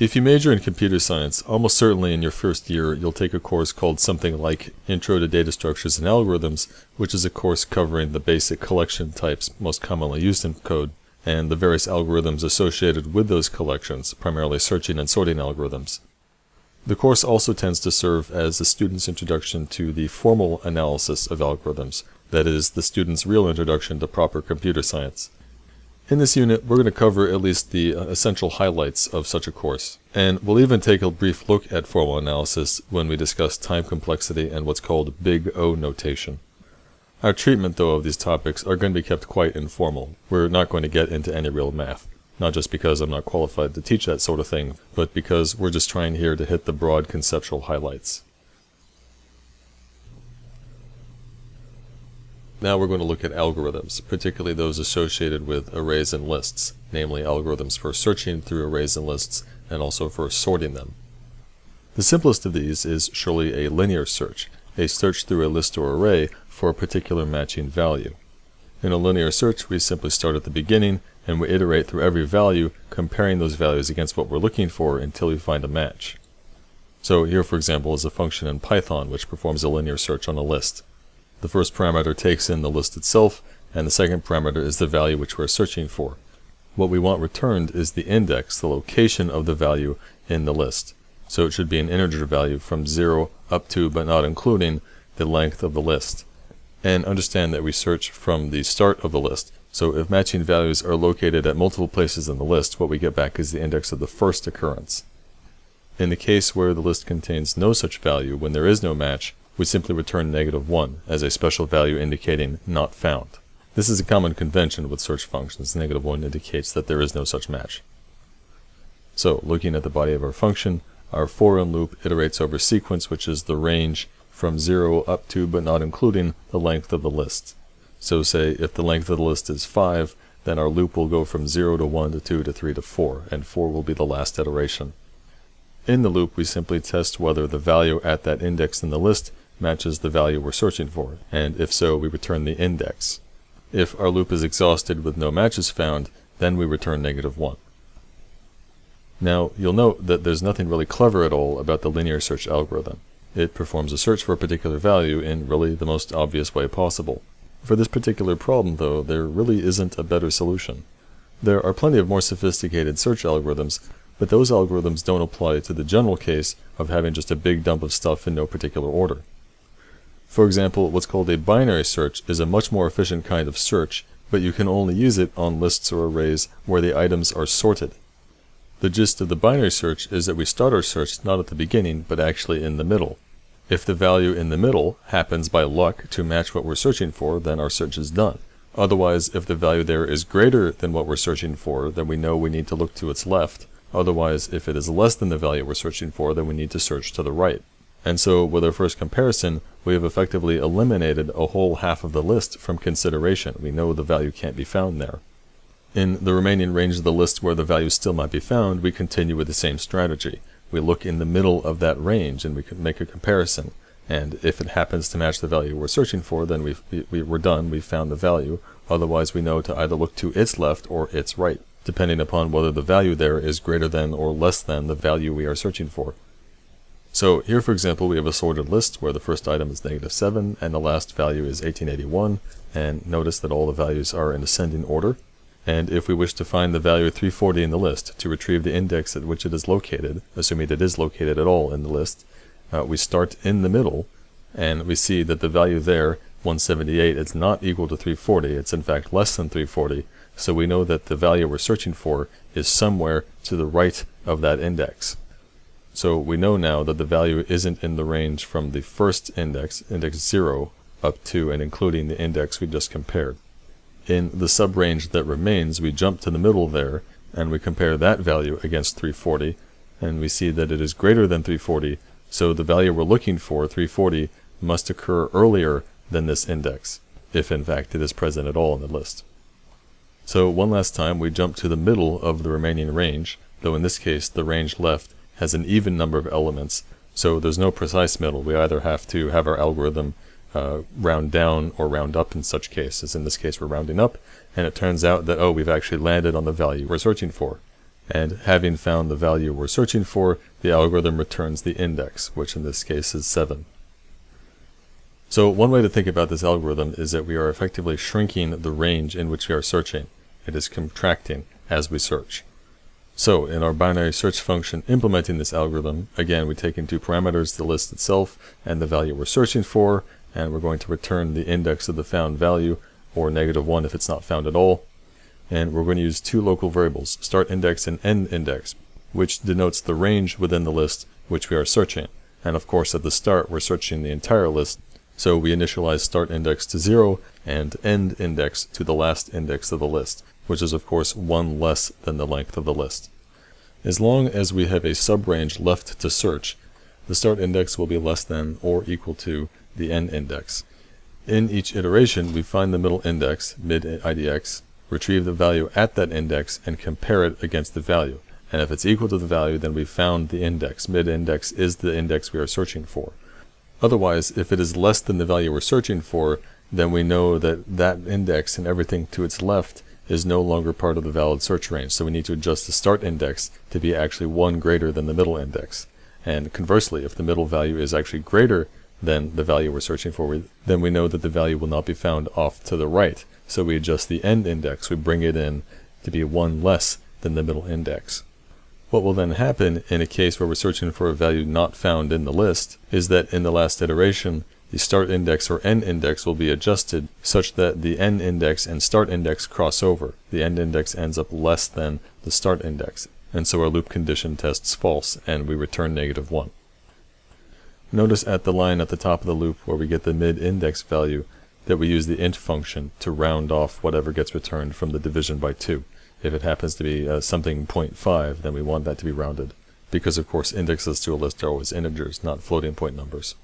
If you major in computer science, almost certainly in your first year you'll take a course called something like Intro to Data Structures and Algorithms, which is a course covering the basic collection types most commonly used in code, and the various algorithms associated with those collections, primarily searching and sorting algorithms. The course also tends to serve as the student's introduction to the formal analysis of algorithms, that is, the student's real introduction to proper computer science. In this unit, we're going to cover at least the uh, essential highlights of such a course, and we'll even take a brief look at formal analysis when we discuss time complexity and what's called Big O notation. Our treatment, though, of these topics are going to be kept quite informal. We're not going to get into any real math, not just because I'm not qualified to teach that sort of thing, but because we're just trying here to hit the broad conceptual highlights. Now we're going to look at algorithms, particularly those associated with arrays and lists, namely algorithms for searching through arrays and lists and also for sorting them. The simplest of these is surely a linear search, a search through a list or array for a particular matching value. In a linear search, we simply start at the beginning and we iterate through every value, comparing those values against what we're looking for until we find a match. So here, for example, is a function in Python which performs a linear search on a list. The first parameter takes in the list itself, and the second parameter is the value which we're searching for. What we want returned is the index, the location of the value in the list. So it should be an integer value from 0 up to, but not including, the length of the list. And understand that we search from the start of the list. So if matching values are located at multiple places in the list, what we get back is the index of the first occurrence. In the case where the list contains no such value, when there is no match, we simply return negative 1 as a special value indicating not found. This is a common convention with search functions. Negative 1 indicates that there is no such match. So, looking at the body of our function, our for loop iterates over sequence, which is the range from 0 up to but not including the length of the list. So say if the length of the list is 5, then our loop will go from 0 to 1 to 2 to 3 to 4, and 4 will be the last iteration. In the loop, we simply test whether the value at that index in the list matches the value we're searching for, and if so, we return the index. If our loop is exhausted with no matches found, then we return negative 1. Now, you'll note that there's nothing really clever at all about the linear search algorithm. It performs a search for a particular value in really the most obvious way possible. For this particular problem, though, there really isn't a better solution. There are plenty of more sophisticated search algorithms, but those algorithms don't apply to the general case of having just a big dump of stuff in no particular order. For example, what's called a binary search is a much more efficient kind of search, but you can only use it on lists or arrays where the items are sorted. The gist of the binary search is that we start our search not at the beginning, but actually in the middle. If the value in the middle happens by luck to match what we're searching for, then our search is done. Otherwise, if the value there is greater than what we're searching for, then we know we need to look to its left. Otherwise, if it is less than the value we're searching for, then we need to search to the right. And so with our first comparison, we have effectively eliminated a whole half of the list from consideration. We know the value can't be found there. In the remaining range of the list where the value still might be found, we continue with the same strategy. We look in the middle of that range and we can make a comparison. And if it happens to match the value we're searching for, then we've, we, we're done, we've found the value. Otherwise, we know to either look to its left or its right, depending upon whether the value there is greater than or less than the value we are searching for. So here, for example, we have a sorted list where the first item is negative 7 and the last value is 1881. And notice that all the values are in ascending order. And if we wish to find the value 340 in the list to retrieve the index at which it is located, assuming it is located at all in the list, uh, we start in the middle and we see that the value there, 178, is not equal to 340. It's in fact less than 340. So we know that the value we're searching for is somewhere to the right of that index. So we know now that the value isn't in the range from the first index, index 0, up to and including the index we just compared. In the subrange that remains, we jump to the middle there, and we compare that value against 340, and we see that it is greater than 340, so the value we're looking for, 340, must occur earlier than this index, if in fact it is present at all in the list. So one last time we jump to the middle of the remaining range, though in this case the range left has an even number of elements, so there's no precise middle. We either have to have our algorithm uh, round down or round up in such cases. In this case, we're rounding up, and it turns out that, oh, we've actually landed on the value we're searching for. and having found the value we're searching for, the algorithm returns the index, which in this case is 7. So one way to think about this algorithm is that we are effectively shrinking the range in which we are searching. It is contracting as we search. So in our binary search function implementing this algorithm, again we take in two parameters, the list itself and the value we're searching for, and we're going to return the index of the found value, or negative 1 if it's not found at all. And we're going to use two local variables, start index and end index, which denotes the range within the list which we are searching. And of course at the start we're searching the entire list, so we initialize start index to 0 and end index to the last index of the list which is of course 1 less than the length of the list. As long as we have a subrange left to search, the start index will be less than or equal to the end index. In each iteration, we find the middle index, mid IDX, retrieve the value at that index, and compare it against the value. And if it's equal to the value, then we found the index. Mid index is the index we are searching for. Otherwise, if it is less than the value we're searching for, then we know that that index and everything to its left is no longer part of the valid search range. So we need to adjust the start index to be actually one greater than the middle index. And conversely, if the middle value is actually greater than the value we're searching for, then we know that the value will not be found off to the right. So we adjust the end index, we bring it in to be one less than the middle index. What will then happen in a case where we're searching for a value not found in the list is that in the last iteration, the start index or end index will be adjusted such that the end index and start index cross over. The end index ends up less than the start index, and so our loop condition tests false and we return negative 1. Notice at the line at the top of the loop where we get the mid-index value that we use the int function to round off whatever gets returned from the division by 2. If it happens to be uh, something 0.5, then we want that to be rounded, because of course indexes to a list are always integers, not floating point numbers.